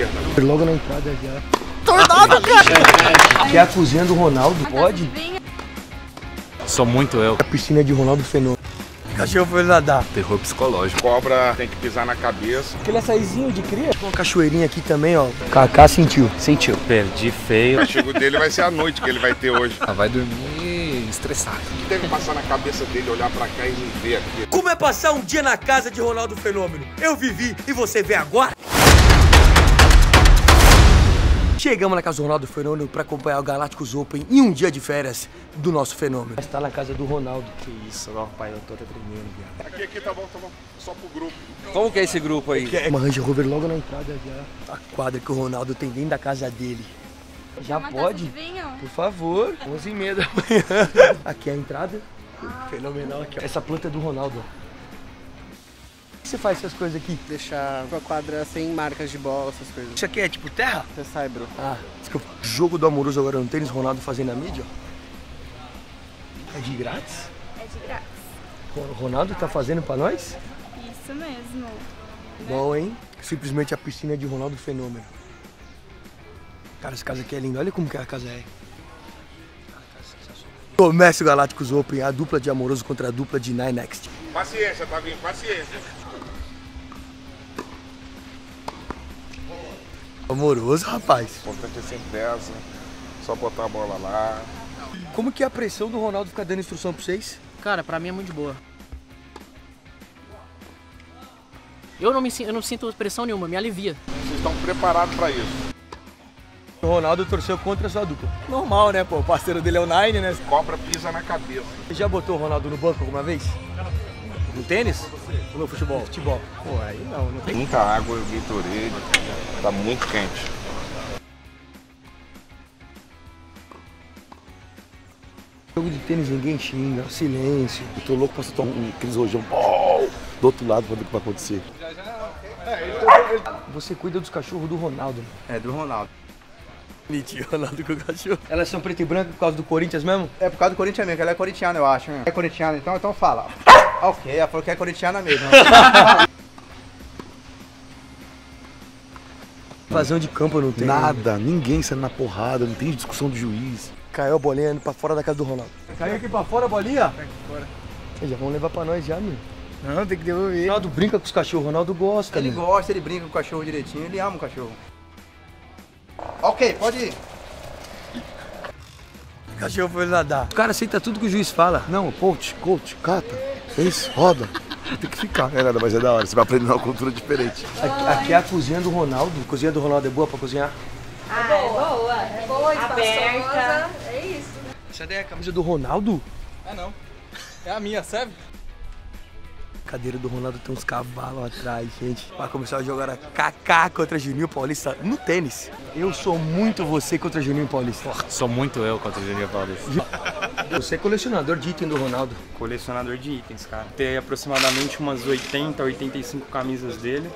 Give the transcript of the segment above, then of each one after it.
esquerda. Logo na entrada já. Tornado, cara! Que é a cozinha do Ronaldo, pode? Sou muito eu. A piscina de Ronaldo Fenômeno. O cachorro foi nadar. Terror psicológico. Cobra tem que pisar na cabeça. Aquele açaizinho de cria. Uma cachoeirinha aqui também, ó. Kaká sentiu. Sentiu. Perdi feio. O castigo dele vai ser a noite que ele vai ter hoje. Ah, Vai dormir estressado. O que deve passar na cabeça dele olhar pra cá e me ver aqui? Como é passar um dia na casa de Ronaldo Fenômeno? Eu vivi e você vê agora? Chegamos na casa do Ronaldo Fenômeno para acompanhar o Galácticos Open em um dia de férias do nosso fenômeno. Está na casa do Ronaldo. Que isso, pai, eu tô até tremendo, viado. Aqui, aqui tá bom, tá bom. Só pro grupo. Como que é esse grupo aí? É uma Range Rover logo na entrada já. A quadra que o Ronaldo tem dentro da casa dele. Já pode? Por favor. 11 e meia da manhã. Aqui é a entrada. Fenomenal aqui. ó. Essa planta é do Ronaldo. ó. Que você faz essas coisas aqui? Deixar a quadra sem marcas de bola, essas coisas. Isso aqui é tipo terra? Você sai, bro. Ah, desculpa. Jogo do amoroso agora no tênis, Ronaldo fazendo a mídia, ó. É de grátis? É de grátis. O Ronaldo tá fazendo pra nós? Isso mesmo. Bom, hein? Simplesmente a piscina de Ronaldo Fenômeno. Cara, essa casa aqui é linda. Olha como que a casa é. Começa o Galácticos Open, a dupla de amoroso contra a dupla de Nine Next. Paciência, tá vindo, paciência. Amoroso, rapaz. O importante é sempre dessa. Só botar a bola lá. Como que é a pressão do Ronaldo ficar dando instrução pra vocês? Cara, pra mim é muito boa. Eu não, me, eu não sinto pressão nenhuma, me alivia. Vocês estão preparados pra isso. O Ronaldo torceu contra a sua dupla. Normal, né, pô? O parceiro dele é o Nine, né? Cobra pisa na cabeça. Você já botou o Ronaldo no banco alguma vez? No tênis? Ou no futebol? Futebol. Pô, aí não, não tem. Muita água, Gatorade. Tá muito quente. Jogo de tênis ninguém xinga, silêncio. Eu tô louco pra soltar um, aqueles rojão bom, do outro lado pra ver o que vai acontecer. Você cuida dos cachorros do Ronaldo. É do Ronaldo. Mentira, Ronaldo com o cachorro. Elas são preto e branco por causa do Corinthians mesmo? É por causa do Corinthians mesmo, que ela é corintiana, eu acho. Né? É corintiana, então, então fala. Ok, ela falou que é corintiana mesmo. Invasão de campo não tem. Nada, ninguém saindo na porrada, não tem discussão do juiz. Caiu a bolinha indo pra fora da casa do Ronaldo. Caiu aqui pra fora a bolinha? Vocês já vão levar pra nós já, meu. Não, tem que devolver. Ronaldo brinca com os cachorros, Ronaldo gosta, Ele meu. gosta, ele brinca com o cachorro direitinho, ele ama o cachorro. Ok, pode ir. O cachorro foi nadar. O cara aceita tudo que o juiz fala. Não, coach, coach, cata, é isso, roda. Tem que ficar. É nada, mas é da hora, você vai aprender uma cultura diferente. Aqui, aqui é a cozinha do Ronaldo. A cozinha do Ronaldo é boa pra cozinhar? Ah, é boa. É boa, espaçosa. É isso. Essa daí é a camisa do Ronaldo? É não. É a minha, serve? A cadeira do Ronaldo tem uns cavalos atrás, gente. Vai começar a jogar a Kaká contra Juninho Paulista no tênis. Eu sou muito você contra Juninho Paulista. Sou muito eu contra o Juninho Paulista. Você é colecionador de item do Ronaldo. colecionador de itens, cara. Tem aproximadamente umas 80, 85 camisas dele,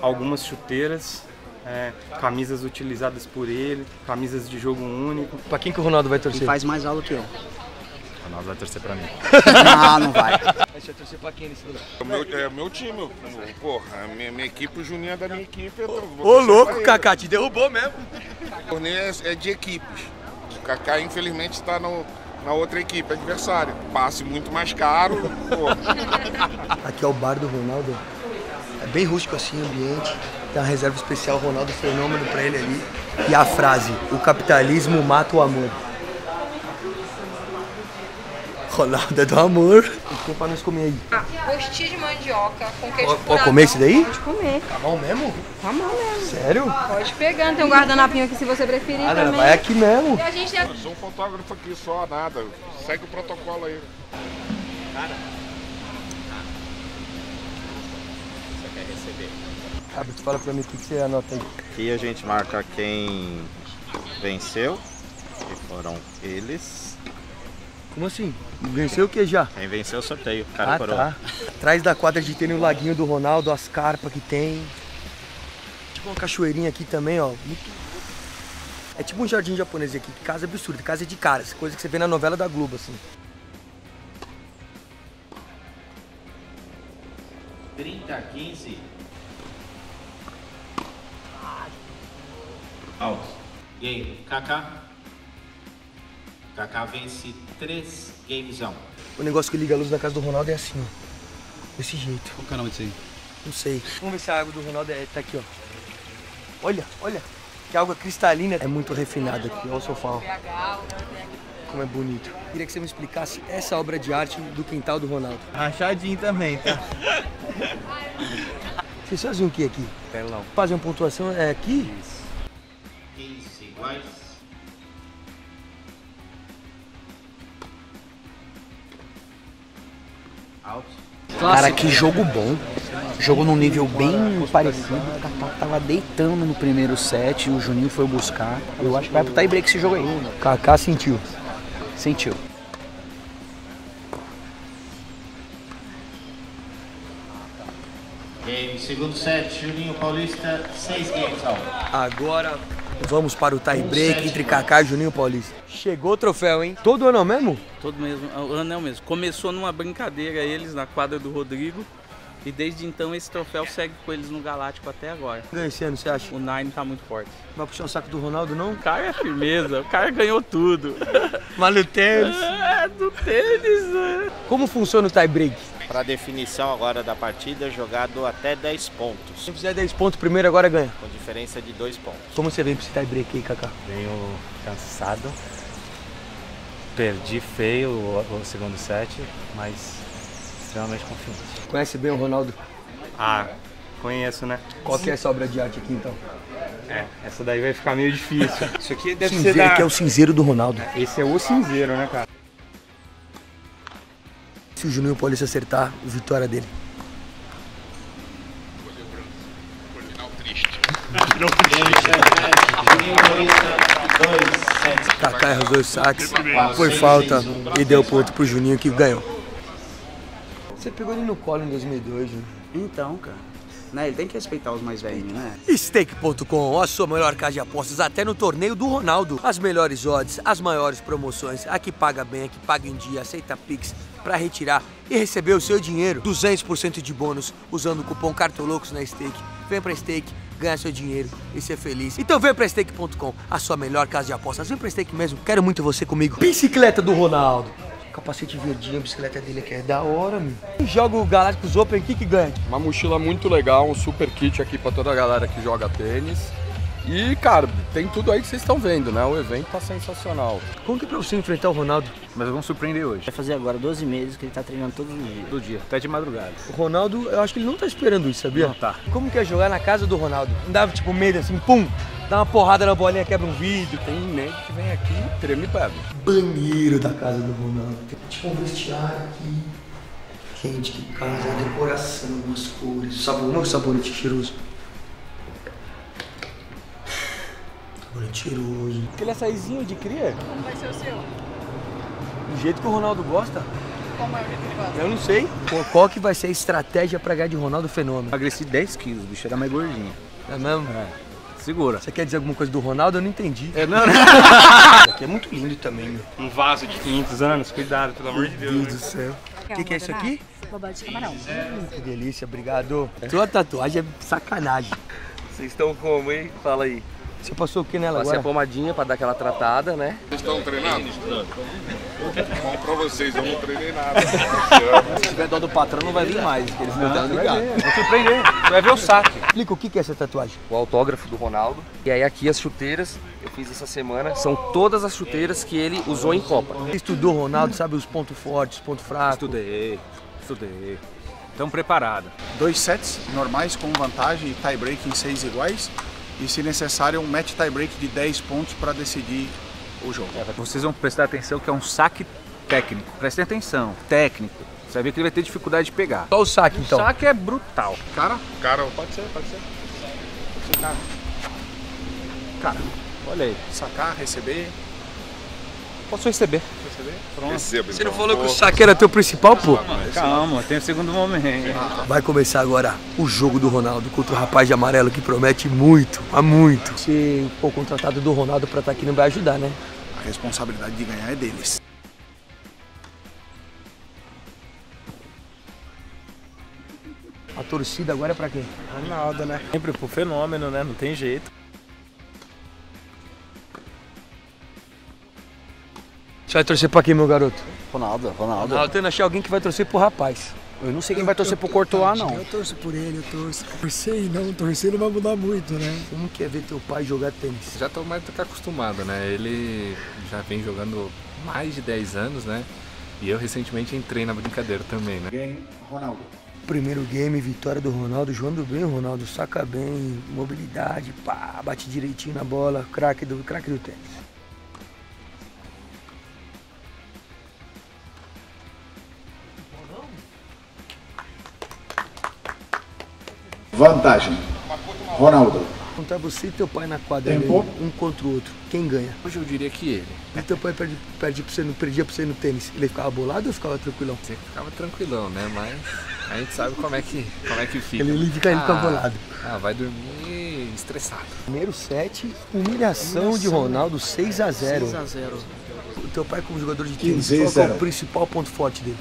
algumas chuteiras, é, camisas utilizadas por ele, camisas de jogo único. Pra quem que o Ronaldo vai torcer? Faz mais aula que eu. O Ronaldo vai torcer pra mim. Não, não vai. Você vai torcer pra quem nesse lugar? É o meu, é meu time. eu- Porra, a minha, minha equipe, o Juninho é da minha equipe. eu Ô, torcer louco, ele. Kaká, te derrubou mesmo. O torneio é, é de equipes. O Kaká, infelizmente, está no, na outra equipe, adversário. Passe muito mais caro. Porra. Aqui é o bar do Ronaldo. É bem rústico assim o ambiente. Tem uma reserva especial Ronaldo Fenômeno pra ele ali. E a frase: O capitalismo mata o amor. Ronaldo é do amor. O que tem pra nós comer aí? Gostinho de mandioca com queijo Pode, pode comer esse daí? Pode comer. Tá bom mesmo? Tá bom mesmo. Sério? Pode ir pegando. Tem um guardanapinho aqui se você preferir Ah, também. vai aqui mesmo. E a gente Eu sou um fotógrafo aqui só, nada. Segue o protocolo aí. Abre, fala pra mim o que que você anota aí. Aqui a gente marca quem venceu, que foram eles. Como assim? Venceu o que já? Quem venceu o sorteio, cara Ah, coroa. tá. Atrás da quadra de tênis o laguinho do Ronaldo, as carpas que tem. Tipo uma cachoeirinha aqui também, ó. Muito- É tipo um jardim japonês aqui, que casa absurda, casa de caras, coisa que você vê na novela da Globo, assim. 30, 15. Alto. Game. Kaká. Kaká vence 3 games a 1. O negócio que liga a luz na casa do Ronaldo é assim, ó. Desse jeito. Qual que é o nome disso aí? Não sei. Vamos ver se a água do Ronaldo é, tá aqui, ó. Olha, olha. Que água cristalina. É muito refinada aqui. Olha o sofá, ó. Como é bonito. Queria que você me explicasse essa obra de arte do quintal do Ronaldo. Rachadinho também, tá? Vocês fazem o que aqui? Telão. Fazem uma pontuação é aqui? 15 iguais. Cara, que jogo bom. Jogo num nível bem parecido. O Kaká tava deitando no primeiro set e o Juninho foi buscar. Eu acho que vai pro tie break esse jogo aí. Kaká sentiu. Sentiu. Game, segundo set, Juninho Paulista, 6 games a 1. Agora vamos para o tie break entre Kaká e Juninho Paulista. Chegou o troféu, hein? Todo ano é mesmo? Todo mesmo, o ano é o mesmo. Começou numa brincadeira eles na quadra do Rodrigo. E desde então esse troféu segue com eles no Galáctico até agora. Ganha esse ano, você acha? O Nine tá muito forte. Vai puxar o saco do Ronaldo, não? O cara é firmeza, o cara ganhou tudo. Mas no tênis. É, do tênis. né? Como funciona o tie break? Para definição agora da partida, jogado até 10 pontos, Se fizer 10 pontos primeiro, agora ganha. com diferença de 2 pontos. Como você vem pra esse tie break aí, Kaká? Venho cansado. Perdi feio o, o segundo set, mas extremamente confiante. Conhece bem o Ronaldo? Ah, conheço, né? Qual que é essa obra de arte aqui, então? É, essa daí vai ficar meio difícil. Isso aqui deve ser Cinzeiro, da... que é o cinzeiro do Ronaldo. Esse é o cinzeiro, né, cara? Se o Juninho Paulista acertar, vitória dele. Juninho Paulista, 2 sets. Kaká erra os dois saques, foi falta e deu ponto pro Juninho que ganhou. Você pegou ele no colo em 2002, Juninho. Então, cara. Né, ele tem que respeitar os mais velhinhos, né? Stake.com, a sua melhor casa de apostas até no torneio do Ronaldo. As melhores odds, as maiores promoções, a que paga bem, a que paga em dia, aceita Pix para retirar e receber o seu dinheiro. 200% de bônus usando o cupom Cartolocos na Stake. Vem pra Stake, ganha seu dinheiro e ser feliz. Então vem pra Stake.com, a sua melhor casa de apostas. Vem pra Stake mesmo, quero muito você comigo. Bicicleta do Ronaldo. Capacete verdinho, a bicicleta dele aqui é da hora, meu. Joga o Galácticos Open, o que que ganha? Uma mochila muito legal, um super kit aqui pra toda a galera que joga tênis. E, cara, tem tudo aí que vocês estão vendo, né? O evento tá sensacional. Como que é pra você enfrentar o Ronaldo? Mas vamos surpreender hoje. Vai fazer agora 12 meses que ele tá treinando todos os dias. Todo dia, até de madrugada. O Ronaldo, eu acho que ele não tá esperando isso, sabia? Não tá. Como que é jogar na casa do Ronaldo? Não dava tipo medo assim, pum, dá uma porrada na bolinha, quebra um vidro. Tem nego que vem aqui, treme e pega. Banheiro da casa do Ronaldo. Tem tipo um vestiário aqui. Quente, que casa, a decoração, as cores. O sabor, não é o sabonete cheiroso. Sabonete cheiroso. Aquele açaizinho de cria? Como vai ser o seu? Do jeito que o Ronaldo gosta. Como é o jeito que ele gosta? Eu não sei. Qual- Qual que vai ser a estratégia pra ganhar de Ronaldo Fenômeno? Emagreci 10 quilos, o bicho era mais gordinho. É mesmo? Segura. Você quer dizer alguma coisa do Ronaldo? Eu não entendi. É, não, não. Isso aqui é muito lindo também, meu. Um vaso de 500 anos, cuidado, pelo amor de Meu Deus. Deus do céu. O que, que é isso aqui? Bobado de camarão. Hum, que delícia, obrigado. Sua tatuagem é sacanagem. Vocês estão como, hein? Fala aí. Você passou o que nela Passei a agora? pomadinha pra dar aquela tratada, né? Vocês estão treinando? Bom pra vocês, eu não treinei nada. Se tiver dó do patrão, não vai vir mais, porque eles não estão ligados. ver. Vou surpreender, você vai ver o saque. Explica o que que é essa tatuagem. O autógrafo do Ronaldo. E aí aqui as chuteiras, eu fiz essa semana, são todas as chuteiras que ele usou em Copa. Você estudou o Ronaldo, sabe os pontos fortes, os pontos fracos? Estudei, estudei. Estão preparados. Dois sets normais com vantagem e tie break em seis iguais. E se necessário, um match tie break de 10 pontos para decidir o jogo. Vocês vão prestar atenção que é um saque técnico. Prestem atenção, técnico. Você vai ver que ele vai ter dificuldade de pegar. Só o saque, então. O saque é brutal. Cara, Cara, pode ser, pode ser. Cara, cara, Olha aí. sacar, receber, Posso receber. Receber. receba Você não então. falou que o saque era teu principal, pô? Calma, tem o segundo momento. Vai começar agora o jogo do Ronaldo contra o rapaz de amarelo que promete muito, há muito. Se for contratado do Ronaldo pra estar aqui não vai ajudar, né? A responsabilidade de ganhar é deles. A torcida agora é pra quem? Ronaldo, né? Sempre pro fenômeno, né? Não tem jeito. Você vai torcer pra quem, meu garoto? Ronaldo, Ronaldo. Ronaldo, tentando achar alguém que vai torcer pro rapaz. Eu não sei quem vai torcer pro Courtois, não. Eu torço por ele, eu torço. Torcer e não, torcer não vai mudar muito, né? Como que é ver teu pai jogar tênis? Já tô mais do que acostumado, né? Ele já vem jogando mais de 10 anos, né? E eu recentemente entrei na brincadeira também, né? Game, Ronaldo. Primeiro game, vitória do Ronaldo, jogando bem, o Ronaldo saca bem, mobilidade, pá, bate direitinho na bola, craque do, craque do tênis. Vantagem. Ronaldo. Contar você e teu pai na quadra, Tempo. um contra o outro, quem ganha? Hoje eu diria que ele. E teu pai perde, perde pra você, no- perdia pra você no tênis, ele ficava bolado ou ficava tranquilão? Você ficava tranquilão, né? Mas a gente sabe como é que, como é que fica. Ele- ele fica- ele fica bolado. Ah, vai dormir estressado. Primeiro set, humilhação, de Ronaldo, 6 a 0 6 a 0 O teu pai como jogador de tênis, 15 a qual é o 0. principal ponto forte dele?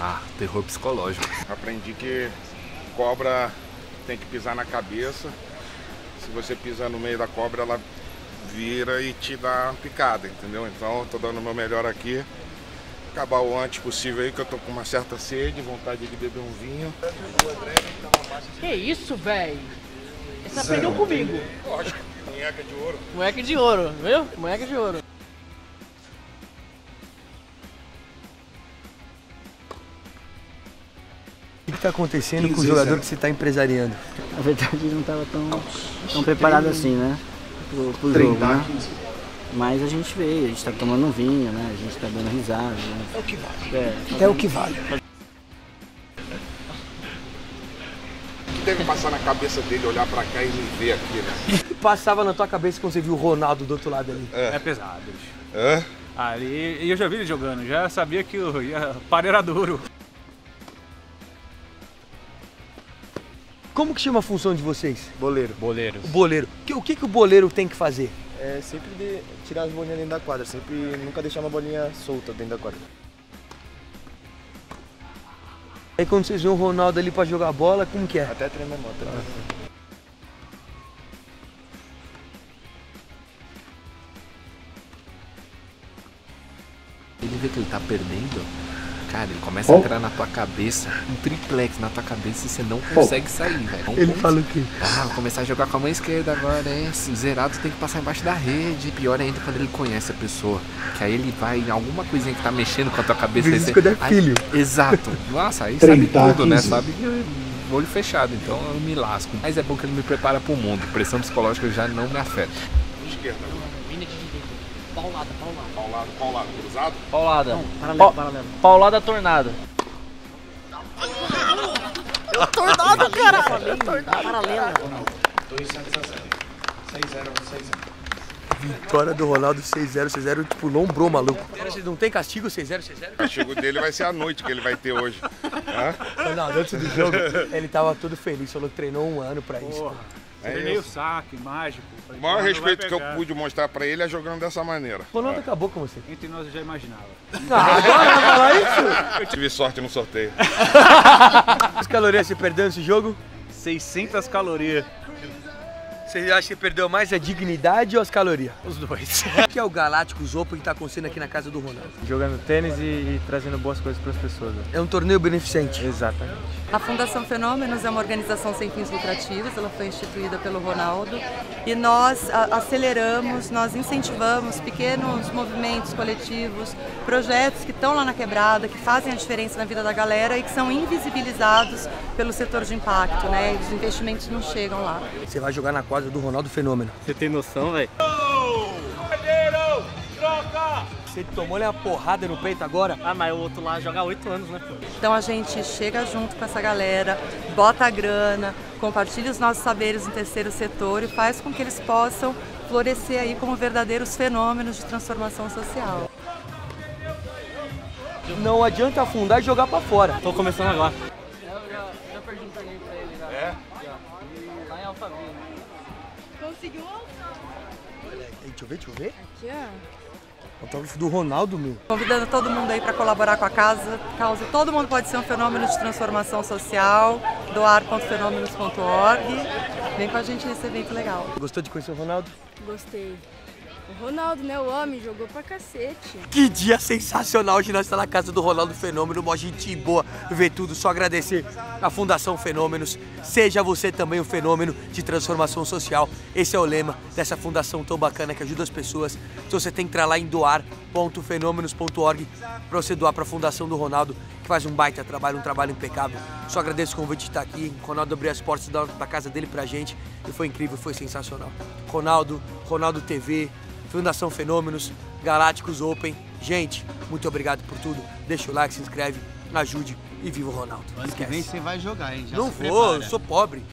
Ah, terror psicológico. Aprendi que cobra tem que pisar na cabeça. Se você pisar no meio da cobra, ela vira e te dá uma picada, entendeu? Então, eu tô dando o meu melhor aqui. Acabar o antes possível aí, que eu tô com uma certa sede, vontade de beber um vinho. Que isso, velho? Você aprendeu comigo. Lógico, minheca de ouro. Moleque de ouro, viu? Moleque de ouro. Está acontecendo com o 15 a jogador 0. que você está empresariando? Na verdade, não estava tão, tão preparado assim, né? Pro, pro 30, jogo, né? Mas a gente veio, a gente tá tomando um vinho, né? A gente tá dando risada. Né? É o que vale. É, É o que vale. O que deve passar na cabeça dele olhar pra cá e me ver aqui, né? O que passava na tua cabeça quando você viu o Ronaldo do outro lado ali? É, pesado, bicho. É? Ali, e eu já vi ele jogando, já sabia que o ia, era duro. Como que chama a função de vocês? Boleiro. Boleiro. O boleiro. O que, o que, que o boleiro tem que fazer? É sempre de tirar as bolinhas dentro da quadra, sempre nunca deixar uma bolinha solta dentro da quadra. Aí quando vocês veem o Ronaldo ali pra jogar bola, como que é? Até treme a moto. Né? Ele vê que ele tá perdendo, cara, ele começa a entrar na tua cabeça, um triplex na tua cabeça e você não consegue sair, velho. Ele consegue. fala o quê? Ah, vou começar a jogar com a mão esquerda agora, é assim, zerado tem que passar embaixo da rede. Pior ainda quando ele conhece a pessoa, que aí ele vai em alguma coisinha que tá mexendo com a tua cabeça. Aí você- quando é aí- filho. Exato. Nossa, aí 30, sabe tudo, né? 15. Sabe que eu- olho fechado, então eu me lasco. Mas é bom que ele me prepara pro mundo. Pressão psicológica já não me afeta. Esquerda. Direita. Paulada, paulada. Paulado, paulado, cruzado. Paulada. Não, paralelo, Pa- paralelo. Paulada tornado. Eu tornado, cara! Paralela. 2 sets a 0. 6-0, 6-0. Vitória do Ronaldo 6-0, 6-0, tipo, lombrou, maluco. Não tem castigo 6-0, 6-0? O castigo dele vai ser a noite que ele vai ter hoje. Hã? Ronaldo, antes do jogo, ele tava todo feliz, falou que treinou um ano pra isso. Porra, É treinei o saque, mágico. O maior respeito que eu pude mostrar pra ele é jogando dessa maneira. Ronaldo acabou com você. Entre nós eu já imaginava. Ah, agora vai falar isso? Eu tive sorte no sorteio. As calorias você perdeu nesse jogo? 600 calorias. Você acha que perdeu mais a dignidade ou as calorias? Os dois. O que é o Galácticos Open que tá acontecendo aqui na casa do Ronaldo? Jogando tênis e, e trazendo boas coisas para as pessoas. né? É um torneio beneficente. Exatamente. A Fundação Fenômenos é uma organização sem fins lucrativos, ela foi instituída pelo Ronaldo e nós a- aceleramos, nós incentivamos pequenos movimentos coletivos, projetos que estão lá na quebrada, que fazem a diferença na vida da galera e que são invisibilizados pelo setor de impacto, né? E os investimentos não chegam lá. Você vai jogar na quadra do Ronaldo Fenômeno. Você tem noção, velho? Você tomou uma porrada no peito agora? Ah, mas o outro lá joga há 8 anos, né? pô? Então a gente chega junto com essa galera, bota a grana, compartilha os nossos saberes no terceiro setor e faz com que eles possam florescer aí como verdadeiros fenômenos de transformação social. Não adianta afundar e jogar pra fora. Tô começando agora. Já perdi um torneio pra ele, já. É? Lá em Alphaville. Conseguiu? Deixa eu ver, deixa eu ver. Aqui, ó. Autógrafo do Ronaldo, meu. Convidando todo mundo aí para colaborar com a casa, causa. Todo mundo pode ser um fenômeno de transformação social. Doar.fenômenos.org. Vem com a gente nesse evento legal. Gostou de conhecer o Ronaldo? Gostei. O Ronaldo, né? O homem jogou pra cacete. Que dia sensacional hoje nós estamos na casa do Ronaldo Fenômeno, uma gente boa, ver tudo, só agradecer a Fundação Fenômenos. Seja você também o fenômeno de transformação social. Esse é o lema dessa fundação tão bacana que ajuda as pessoas. Então você tem que entrar lá em doar.fenômenos.org para você doar para a Fundação do Ronaldo, que faz um baita trabalho, um trabalho impecável. Só agradeço o convite de estar aqui. O Ronaldo abriu as portas da, da casa dele pra gente e foi incrível, foi sensacional. Ronaldo, Ronaldo TV, Fundação Fenômenos, Galácticos Open. Gente, muito obrigado por tudo. Deixa o like, se inscreve, ajude e viva o Ronaldo. Ano que vem você vai jogar, hein? Já Não vou, eu sou pobre.